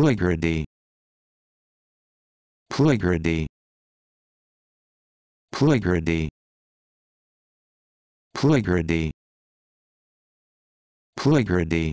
Pligrady. Pligrady. Pligrady. Pligrady. Pligrady.